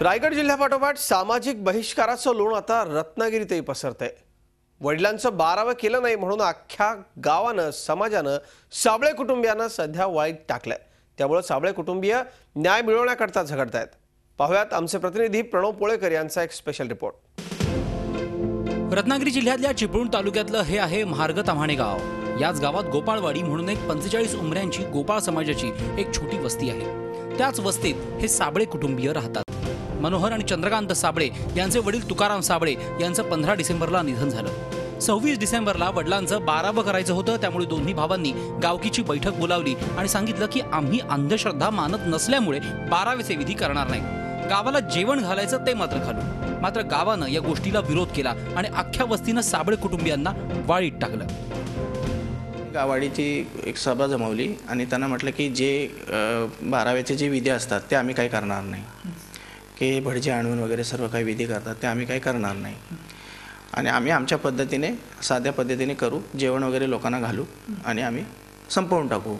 रायगड जिल्ह्यापाठोपाठ सामाजिक बहिष्काराचं लोण आता रत्नागिरीतही पसरतंय. वडिलांचं बारावं केलं नाही म्हणून अख्ख्या गावानं समाजानं साबळे कुटुंबियांना सध्या वाईट टाकलंय. त्यामुळे साबळे कुटुंबीय न्याय मिळवण्याकरता झगडतायत. पाहुयात आमचे प्रतिनिधी प्रणव पोळेकर यांचा एक स्पेशल रिपोर्ट रत्नागिरी जिल्ह्यातल्या चिपळूण तालुक्यातलं हे आहे मार्ग ताम्हाणे गाव. याच गावात गोपाळवाडी म्हणून एक पंचेचाळीस उमऱ्यांची गोपाळ समाजाची एक छोटी वस्ती आहे. त्याच वस्तीत हे साबळे कुटुंबीय राहतात. मनोहर आणि चंद्रकांत साबळे यांचे वडील तुकाराम साबळे यांचं पंधरा डिसेंबरला निधन झालं. सव्वीस डिसेंबरला वडिलांचं बारावं करायचं होतं त्यामुळे दोन्ही भावांनी गावकीची बैठक बोलावली आणि सांगितलं की आम्ही अंधश्रद्धा मानत नसल्यामुळे बारावेचे विधी करणार नाही. गावाला जेवण घालायचं ते मात्र घालू मात्र गावानं या गोष्टीला विरोध केला आणि अख्ख्या वस्तीनं साबळे कुटुंबियांना वाळीत टाकलं. गावाडीची एक सभा जमवली आणि त्यांना म्हटलं की जे अ, बाराव्याचे जे विधी असतात ते आम्ही काही करणार नाही. की भटजी आणून वगैरे सर्व काही विधी करतात ते आम्ही काही करणार नाही. आणि आम्ही आमच्या पद्धतीने साध्या पद्धतीने करू जेवण वगैरे लोकांना घालू आणि आम्ही संपवून टाकू.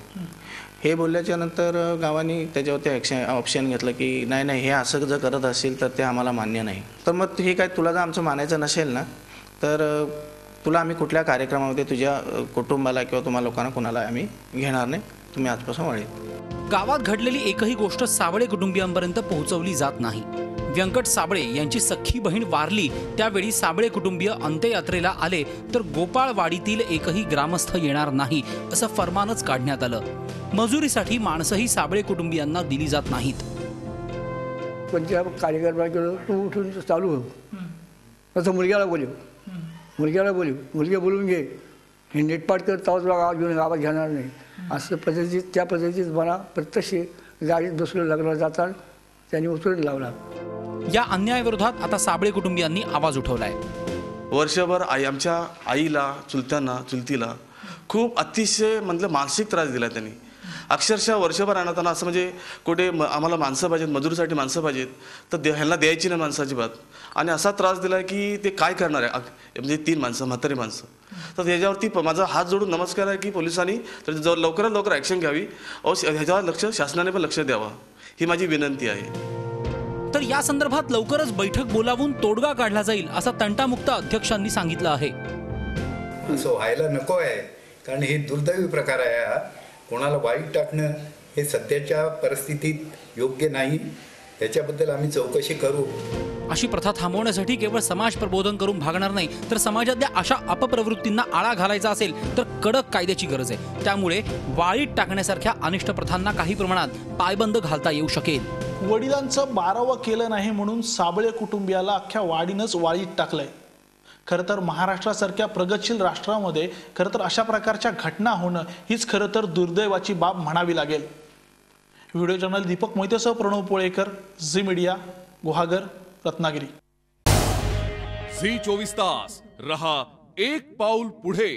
हे बोलल्याच्या नंतर गावाने त्याच्यावरती ॲक्शन ऑप्शन घेतलं की नाही नाही हे असं जर करत असेल तर ते आम्हाला मान्य नाही. तर मग हे काय तुला जर आमचं मानायचं नसेल ना तर तुला आम्ही कुठल्या कार्यक्रमामध्ये तुझ्या कुटुंबाला किंवा तुम्हाला लोकांना कोणाला आम्ही घेणार नाही तुम्ही आजपासून वळेल. गावात घडलेली एकही गोष्ट साबळे कुटुंबियांपर्यंत पोहोचवली जात नाही. व्यंकट साबळे यांची सख्खी बहीण वारली त्यावेळी साबळे कुटुंबीय अंत्ययात्रेला आले तर गोपाळवाडीतील एकही ग्रामस्थ येणार नाही असं फरमानच काढण्यात आलं. मजुरीसाठी माणसंही साबळे कुटुंबियांना दिली जात नाहीत. म्हणजे कोणत्या कार्यक्रमाला गेलो तू उठून चालू हो. तसं मुलग्याला बोलू मुलग्याला बोलू मुलगे बोलून घे. हे नेटपाट करत घेऊन गावात घेणार नाही. असं पद्धतीत त्या पद्धतीत मला प्रत्यक्ष गाडीत बसलं लग्नाला जाताना त्यांनी उतरून लावला. या अन्यायाविरोधात आता साबळे कुटुंबियांनी आवाज उठवलाय. वर्षभर आई आमच्या आईला चुलत्यांना चुलतीला खूप अतिशय मतलब मानसिक त्रास दिला त्यांनी. अक्षरशः वर्षभर आणताना असं म्हणजे कुठे म आम्हाला माणसं पाहिजेत मजुरीसाठी माणसं पाहिजेत तर दे ह्यांना द्यायची नाही माणसाची बात आणि असा त्रास दिला की ते काय करणार आहे? म्हणजे तीन माणसं म्हातारी माणसं. तर त्याच्यावरती प- माझा हात जोडून नमस्कार आहे की पोलिसांनी तर जर लवकरात लवकर ॲक्शन घ्यावी. अहो श- ह्याच्यावर लक्ष शासनाने पण लक्ष द्यावं. ही माझी विनंती आहे. तर या संदर्भात लवकरच बैठक बोलावून तोडगा काढला जाईल असं तंटामुक्त अध्यक्षांनी सांगितलं आहे. असं व्हायला नको आहे कारण हे दुर्दैवी प्रकार आहे हा. कोणाला वाईट टाकणं हे सध्याच्या परिस्थितीत योग्य नाही. त्याच्याबद्दल आम्ही चौकशी करू. अशी प्रथा थांबवण्यासाठी केवळ समाज प्रबोधन करून भागणार नाही तर समाजातल्या अशा अपप्रवृत्तींना आळा घालायचा असेल तर कडक कायद्याची गरज आहे. त्यामुळे वाळीत टाकण्यासारख्या अनिष्ट प्रथांना काही प्रमाणात पायबंद घालता येऊ शकेल. वडिलांचं बारावं केलं नाही म्हणून साबळे कुटुंबियाला अख्ख्या वाडीनंच वाळीत टाकलंय. खरं तर महाराष्ट्रासारख्या प्रगतशील राष्ट्रामध्ये खरं तर अशा प्रकारच्या घटना होणं हीच खरं तर दुर्दैवाची बाब म्हणावी लागेल. Video journal Deepak मोहितेसह Pranav Polekar Zee media Guhagar Ratnagiri. Zee चोवीस तास रहा एक पाऊल पुढे.